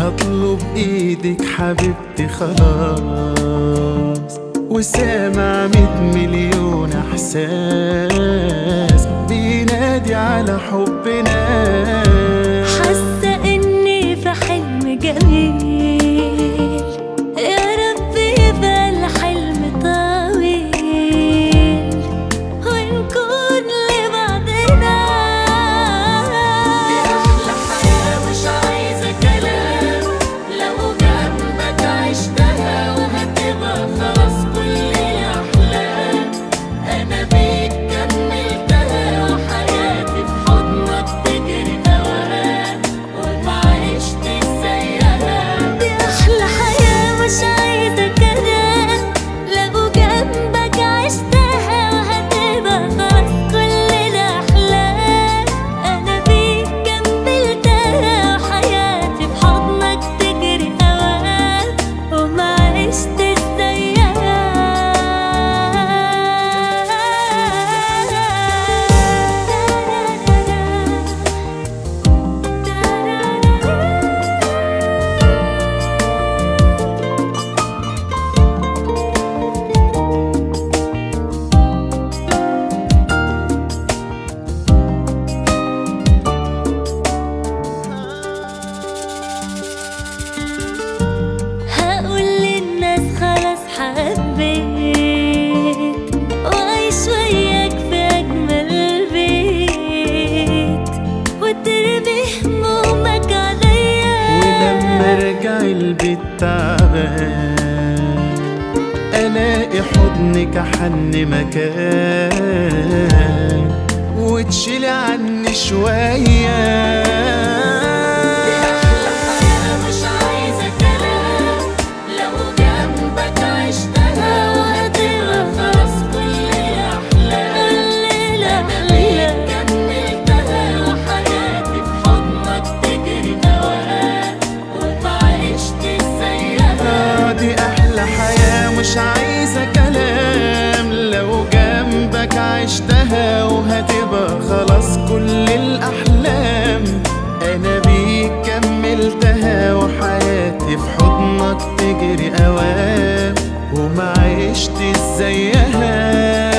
هطلب إيدك حبيبتي خلاص. وسامع ميت مليون إحساس. بينادي على حبنا قلبي التعبان ألاقي حضنك حن مكان. وتشيلي عني شوية. عايزة كلام لو جنبك عشتها وهتبقى خلاص كل الأحلام. أنا بيك كملتها وحياتي في حضنك تجري أوام. وما عشت زيها